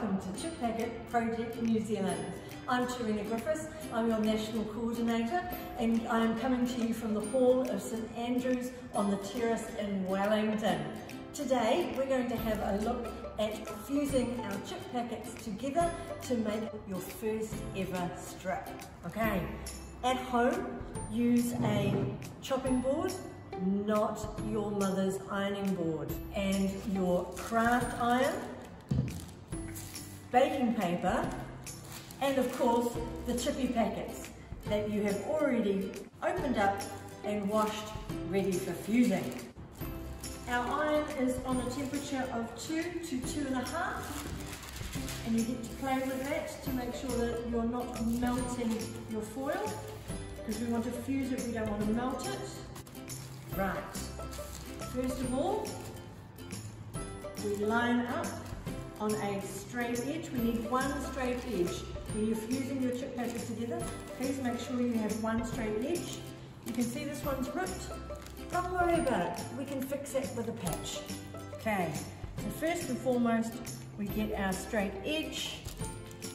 welcome to Chip Packet Project New Zealand. I'm Terrena Griffiths, I'm your National Coordinator and I'm coming to you from the Hall of St Andrews on the terrace in Wellington. Today we're going to have a look at fusing our chip packets together to make your first ever strip. Okay, at home use a chopping board not your mother's ironing board and your craft iron baking paper, and of course the chippy packets that you have already opened up and washed ready for fusing. Our iron is on a temperature of two to two and a half and you get to play with that to make sure that you're not melting your foil because we want to fuse it, we don't want to melt it. Right, first of all, we line up on a straight edge. We need one straight edge. When you're fusing your chip packets together, please make sure you have one straight edge. You can see this one's ripped. Don't worry about it. We can fix it with a patch. Okay, so first and foremost, we get our straight edge.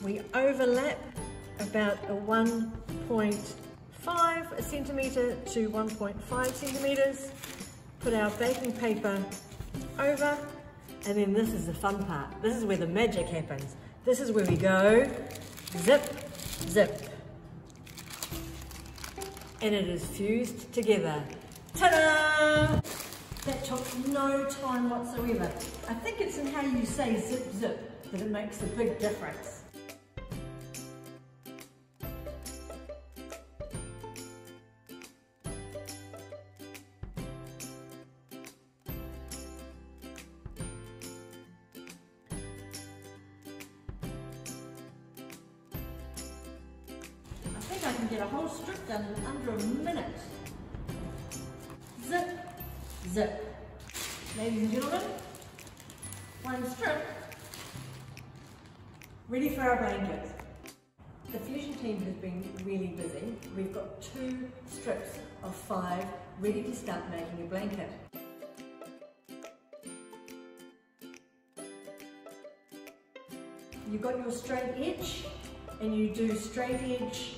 We overlap about a 1.5 centimetre to 1.5 centimetres. Put our baking paper over and then this is the fun part. This is where the magic happens. This is where we go zip, zip. And it is fused together. Ta-da! That took no time whatsoever. I think it's in how you say zip, zip that it makes a big difference. Can get a whole strip done in under a minute. Zip, zip. Ladies and gentlemen, one strip, ready for our blanket. The fusion team has been really busy. We've got two strips of five ready to start making a blanket. You've got your straight edge and you do straight edge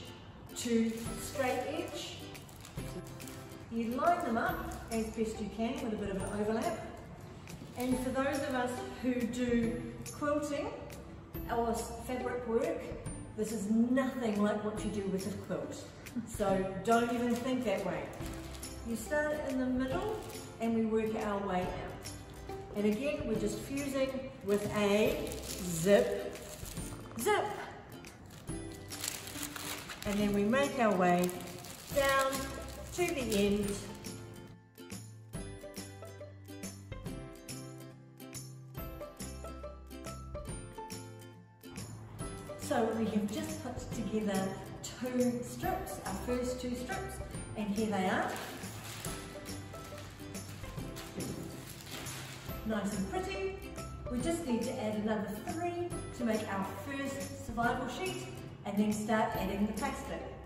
to straight edge. You line them up as best you can with a bit of an overlap. And for those of us who do quilting or fabric work, this is nothing like what you do with a quilt. So don't even think that way. You start in the middle and we work our way out. And again, we're just fusing with a zip, zip and then we make our way down to the end So we have just put together two strips, our first two strips, and here they are. Nice and pretty. We just need to add another three to make our first survival sheet and then start adding the plastic.